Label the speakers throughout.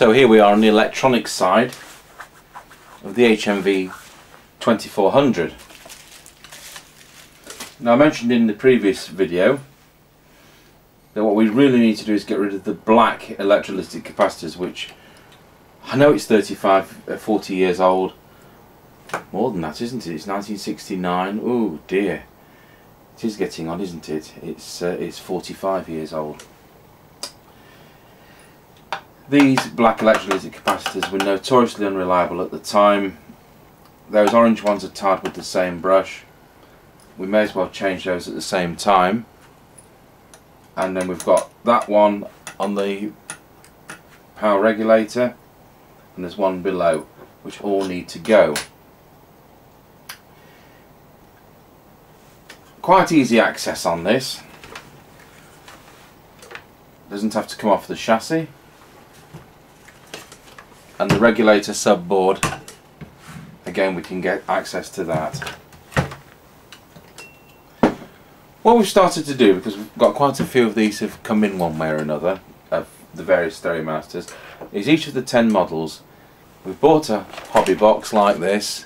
Speaker 1: So here we are on the electronic side of the HMV 2400. Now I mentioned in the previous video that what we really need to do is get rid of the black electrolytic capacitors which I know it's 35, uh, 40 years old more than that isn't it? It's 1969, oh dear it is getting on isn't it? It's, uh, it's 45 years old these black electrolytic capacitors were notoriously unreliable at the time. Those orange ones are tied with the same brush. We may as well change those at the same time. And then we've got that one on the power regulator and there's one below which all need to go. Quite easy access on this. Doesn't have to come off the chassis and the regulator subboard again we can get access to that. What we've started to do because we've got quite a few of these have come in one way or another of the various stereo masters is each of the 10 models. We've bought a hobby box like this.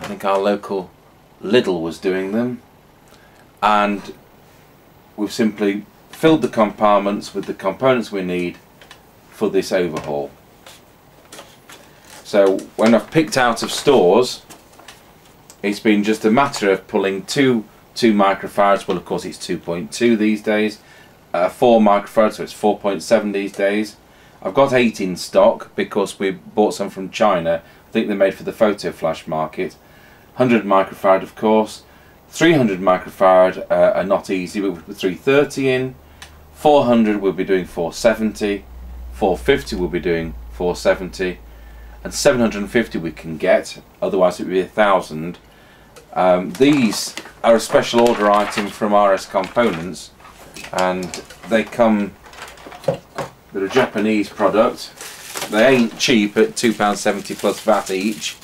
Speaker 1: I think our local Lidl was doing them. And we've simply filled the compartments with the components we need for this overhaul. So when I've picked out of stores, it's been just a matter of pulling two 2 microfarads, well of course it's 2.2 these days, uh, 4 microfarads, so it's 4.7 these days. I've got 8 in stock because we bought some from China, I think they're made for the photo flash market. 100 microfarad of course, 300 microfarad uh, are not easy, but with 330 in, 400 we'll be doing 470, 450 we'll be doing 470 and 750 we can get otherwise it would be a thousand. Um, these are a special order item from RS Components and they come they're a Japanese product. They ain't cheap at £2.70 plus VAT each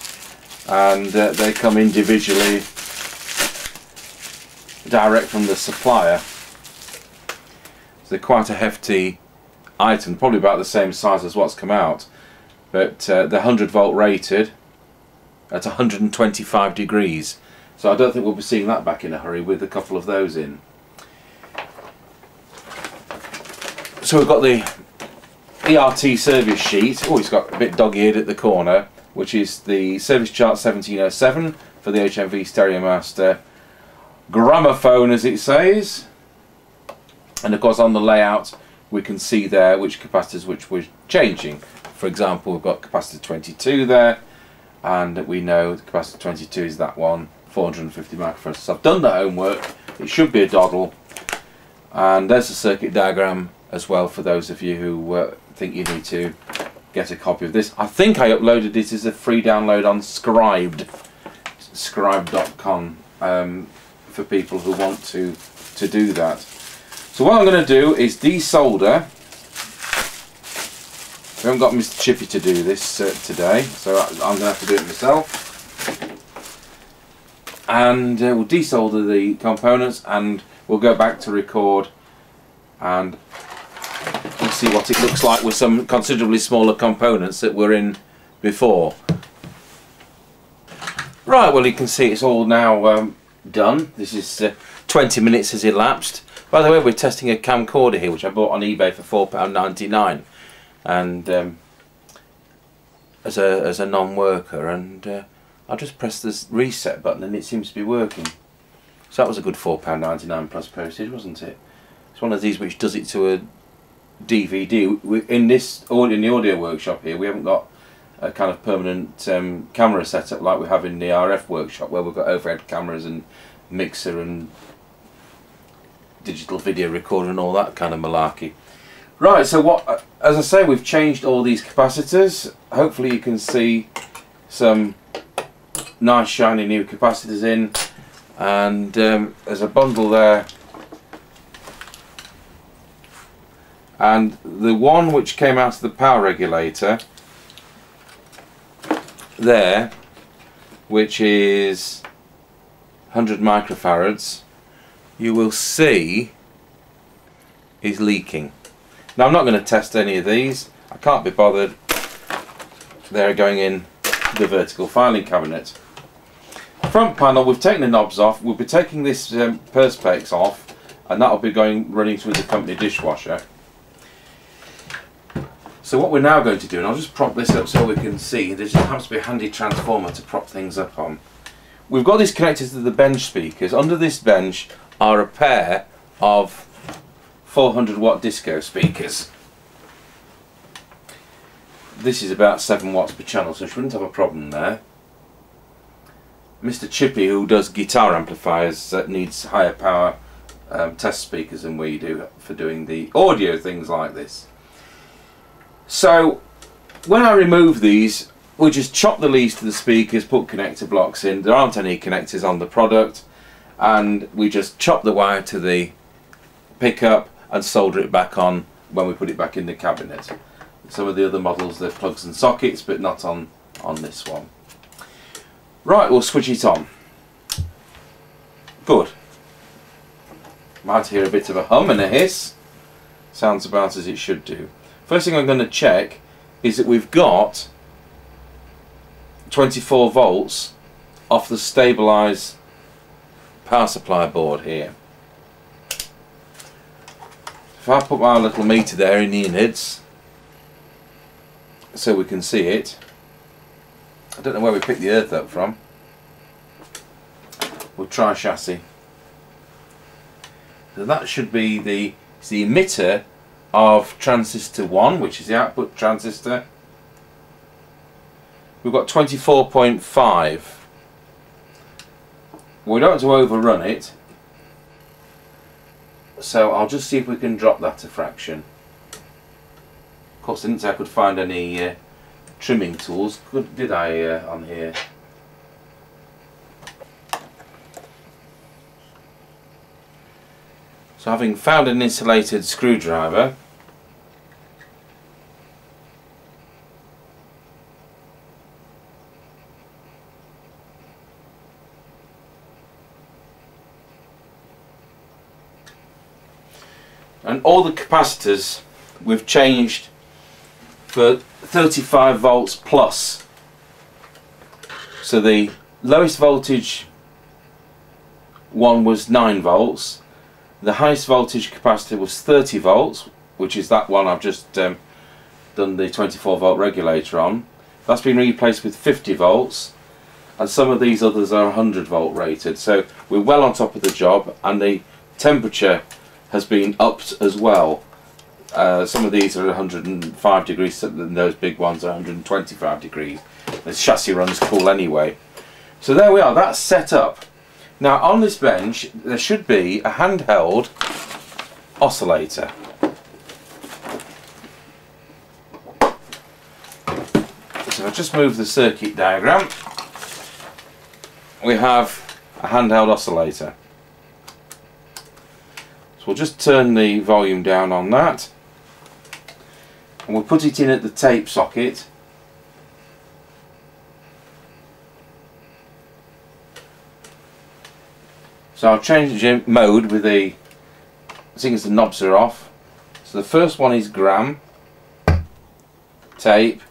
Speaker 1: and uh, they come individually direct from the supplier. So they're quite a hefty item, probably about the same size as what's come out, but uh, they're 100 volt rated at 125 degrees. So I don't think we'll be seeing that back in a hurry with a couple of those in. So we've got the ERT service sheet. Oh, it's got a bit dog-eared at the corner, which is the service chart 1707 for the HMV Stereomaster gramophone, as it says. And of course on the layout we can see there which capacitors which we're changing. For example, we've got capacitor 22 there, and we know the capacitor 22 is that one, 450 microfarads. So I've done the homework. It should be a doddle, and there's a circuit diagram as well for those of you who uh, think you need to get a copy of this. I think I uploaded it as a free download on Scribd, scribd.com, um, for people who want to to do that. So what I'm going to do is desolder. We haven't got Mr. Chippy to do this uh, today, so I'm going to have to do it myself. And uh, we'll desolder the components and we'll go back to record and we'll see what it looks like with some considerably smaller components that were in before. Right, well you can see it's all now um, done. This is uh, 20 minutes has elapsed. By the way, we're testing a camcorder here, which I bought on eBay for £4.99. And um, as a, as a non-worker, and uh, I just pressed this reset button and it seems to be working. So that was a good £4.99 plus postage, wasn't it? It's one of these which does it to a DVD. We, in this in the audio workshop here, we haven't got a kind of permanent um, camera setup like we have in the RF workshop, where we've got overhead cameras and mixer and digital video recorder and all that kind of malarkey. Right, so what, as I say, we've changed all these capacitors. Hopefully you can see some nice shiny new capacitors in and um, there's a bundle there and the one which came out of the power regulator there which is 100 microfarads you will see is leaking. Now I'm not going to test any of these. I can't be bothered. They're going in the vertical filing cabinet. Front panel, we've taken the knobs off. We'll be taking this um, perspex off and that'll be going running through the company dishwasher. So what we're now going to do, and I'll just prop this up so we can see, there just happens to be a handy transformer to prop things up on. We've got this connected to the bench speakers. Under this bench are a pair of 400 watt disco speakers. This is about 7 watts per channel, so we shouldn't have a problem there. Mr. Chippy, who does guitar amplifiers, uh, needs higher power um, test speakers than we do for doing the audio things like this. So when I remove these we just chop the leads to the speakers, put connector blocks in, there aren't any connectors on the product and we just chop the wire to the pickup and solder it back on when we put it back in the cabinet. Some of the other models they're plugs and sockets but not on, on this one. Right, we'll switch it on. Good. Might hear a bit of a hum and a hiss. Sounds about as it should do. First thing I'm going to check is that we've got 24 volts off the stabilised power supply board here. If I put my little meter there in the units so we can see it I don't know where we picked the earth up from. We'll try chassis. So that should be the, the emitter of transistor 1 which is the output transistor. We've got 24.5 we don't want to overrun it. So I'll just see if we can drop that a fraction. Of course didn't say I could find any uh, trimming tools. Did I uh, on here? So having found an insulated screwdriver all the capacitors we've changed for 35 volts plus. So the lowest voltage one was 9 volts the highest voltage capacitor was 30 volts which is that one I've just um, done the 24 volt regulator on. That's been replaced with 50 volts and some of these others are 100 volt rated. So we're well on top of the job and the temperature has been upped as well. Uh, some of these are 105 degrees, and those big ones are 125 degrees. The chassis runs cool anyway. So there we are, that's set up. Now on this bench there should be a handheld oscillator. So I just move the circuit diagram. We have a handheld oscillator we'll just turn the volume down on that. And we'll put it in at the tape socket. So I'll change the mode with the seeing as the knobs are off. So the first one is gram tape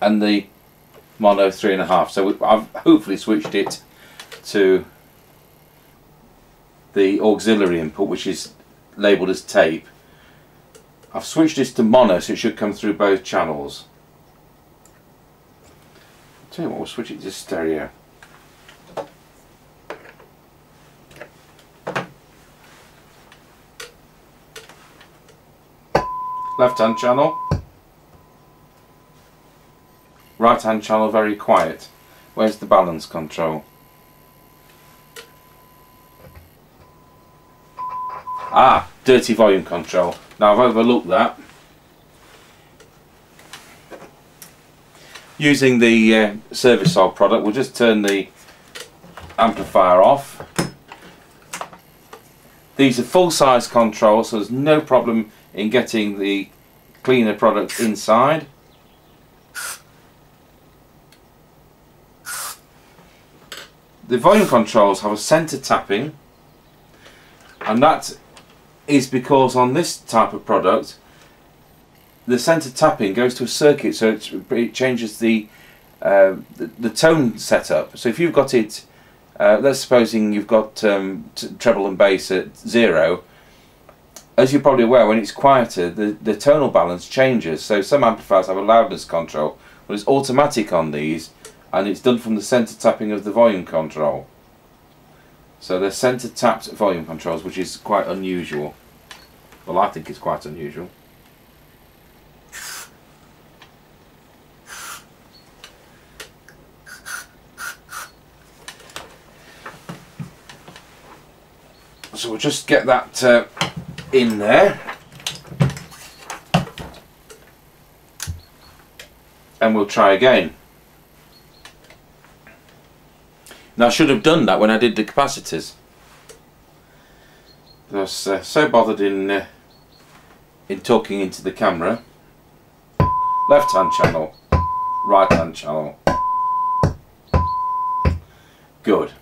Speaker 1: and the mono three and a half. So I've hopefully switched it to the auxiliary input which is labelled as tape. I've switched this to mono so it should come through both channels. I'll tell you what, we'll switch it to stereo. Left hand channel. Right hand channel very quiet. Where's the balance control? Dirty volume control. Now I've overlooked that. Using the uh, Servisol product, we'll just turn the amplifier off. These are full-size controls, so there's no problem in getting the cleaner product inside. The volume controls have a centre tapping and that is because on this type of product the centre tapping goes to a circuit so it, changes the, uh, the, the tone setup. So if you've got it uh, let's supposing you've got um, treble and bass at zero as you're probably aware when it's quieter the, the tonal balance changes. So some amplifiers have a loudness control but it's automatic on these and it's done from the centre tapping of the volume control so they're centre tapped volume controls, which is quite unusual. Well, I think it's quite unusual. So we'll just get that uh, in there. And we'll try again. Now I should have done that when I did the capacitors. I was uh, so bothered in uh, in talking into the camera. Left hand channel, right hand channel. Good.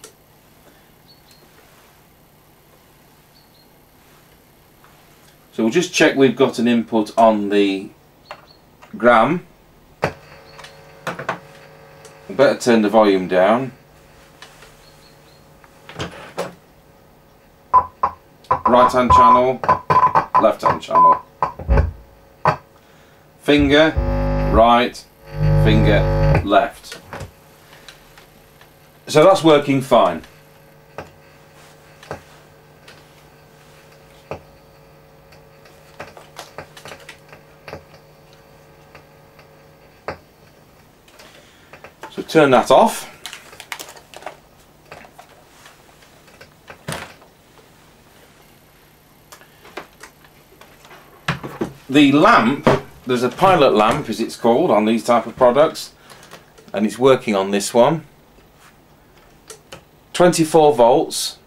Speaker 1: So we'll just check we've got an input on the gram. Better turn the volume down. Right hand channel, left hand channel. Finger, right, finger, left. So that's working fine. So turn that off. The lamp, there's a pilot lamp as it's called on these type of products and it's working on this one. 24 volts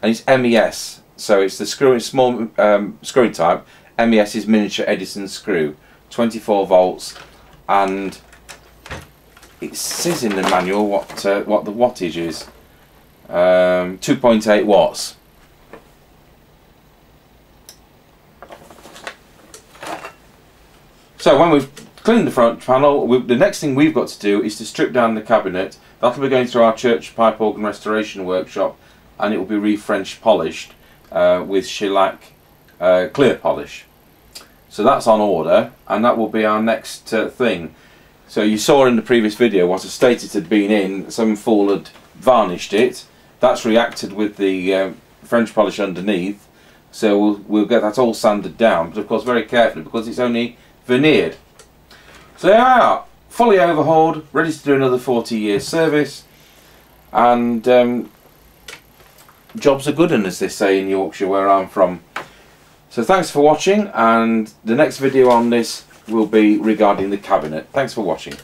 Speaker 1: and it's MES so it's the screw small um, screw type. MES is miniature Edison screw. 24 volts and it says in the manual what uh, what the wattage is. Um, 2.8 watts So when we've cleaned the front panel, we, the next thing we've got to do is to strip down the cabinet. That'll be going through our church pipe organ restoration workshop and it will be re-French polished uh, with shellac uh, clear polish. So that's on order and that will be our next uh, thing. So you saw in the previous video what a state it had been in, some fool had varnished it. That's reacted with the uh, French polish underneath. So we'll, we'll get that all sanded down, but of course very carefully because it's only veneered. So we are, fully overhauled, ready to do another 40 years service, and um, jobs are good, and as they say in Yorkshire, where I'm from. So thanks for watching, and the next video on this will be regarding the cabinet. Thanks for watching.